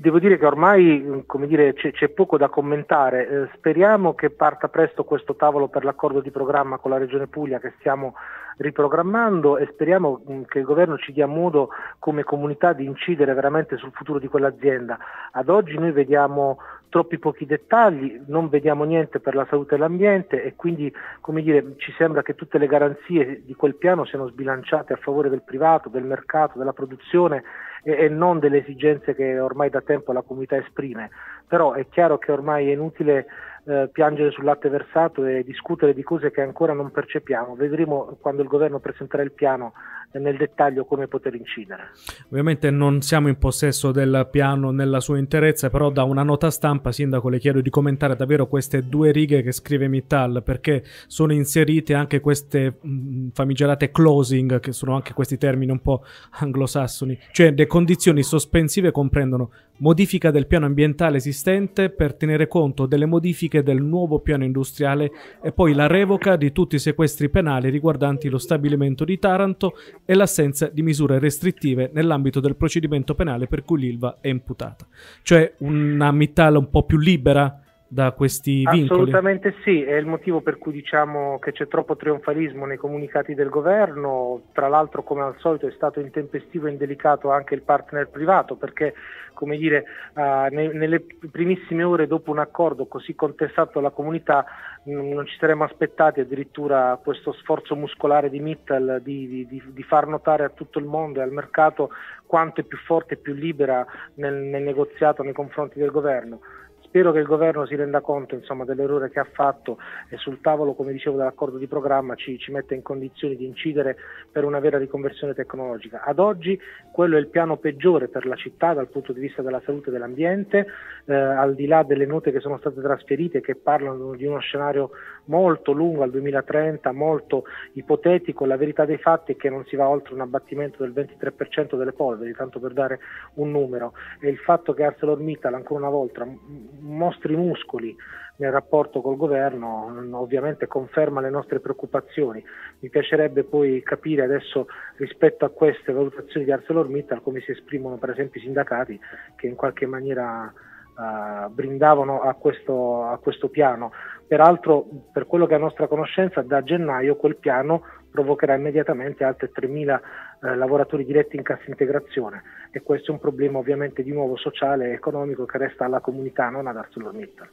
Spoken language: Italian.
Devo dire che ormai dire, c'è, c'è, poco da commentare, eh, speriamo che parta presto questo tavolo per l'accordo di programma con la Regione Puglia che stiamo riprogrammando e speriamo mh, che il governo ci dia modo come comunità di incidere veramente sul futuro di quell'azienda. Ad oggi noi vediamo troppi pochi dettagli, non vediamo niente per la salute e l'ambiente e quindi dire, ci sembra che tutte le garanzie di quel piano siano sbilanciate a favore del privato, del mercato, della produzione e, e non delle esigenze che ormai da tempo la comunità esprime. Però è chiaro che ormai è inutile eh, piangere sul latte versato e discutere di cose che ancora non percepiamo. Vedremo quando il governo presenterà il piano nel dettaglio come poter incidere. Ovviamente non siamo in possesso del piano nella sua interezza, però da una nota stampa, Sindaco, le chiedo di commentare davvero queste due righe che scrive Mittal, perché sono inserite anche queste mh, famigerate closing, che sono anche questi termini un po' anglosassoni, cioè le condizioni sospensive comprendono modifica del piano ambientale esistente per tenere conto delle modifiche del nuovo piano industriale e poi la revoca di tutti i sequestri penali riguardanti lo stabilimento di Taranto e l'assenza di misure restrittive nell'ambito del procedimento penale per cui l'Ilva è imputata. Cioè una Mittal un po' più libera da questi vincoli? Assolutamente sì, è il motivo per cui diciamo che c'è troppo trionfalismo nei comunicati del governo, tra l'altro come al solito è stato intempestivo e indelicato anche il partner privato perché come dire, uh, ne, nelle primissime ore dopo un accordo così contestato dalla comunità mh, non ci saremmo aspettati addirittura questo sforzo muscolare di Mittal di, di, di, far notare a tutto il mondo e al mercato quanto è più forte e più libera nel, nel negoziato nei confronti del governo. Spero che il governo si renda conto insomma, dell'errore che ha fatto e sul tavolo, come dicevo, dell'accordo di programma ci, ci, metta in condizioni di incidere per una vera riconversione tecnologica. Ad oggi quello è il piano peggiore per la città dal punto di vista della salute e dell'ambiente, eh, al di là delle note che sono state trasferite che parlano di uno scenario molto lungo al 2030, molto ipotetico, la verità dei fatti è che non si va oltre un abbattimento del 23% delle polveri, tanto per dare un numero, e il fatto che ArcelorMittal ancora una volta mostri muscoli nel rapporto col governo ovviamente conferma le nostre preoccupazioni. Mi piacerebbe poi capire adesso rispetto a queste valutazioni di ArcelorMittal come si esprimono per esempio i sindacati che in qualche maniera uh, brindavano a questo, a questo piano. Peraltro per quello che è a nostra conoscenza da gennaio quel piano provocherà immediatamente altri 3.000 eh, lavoratori diretti in cassa integrazione e questo è un problema ovviamente di nuovo sociale e economico che resta alla comunità, non ad ArcelorMittal.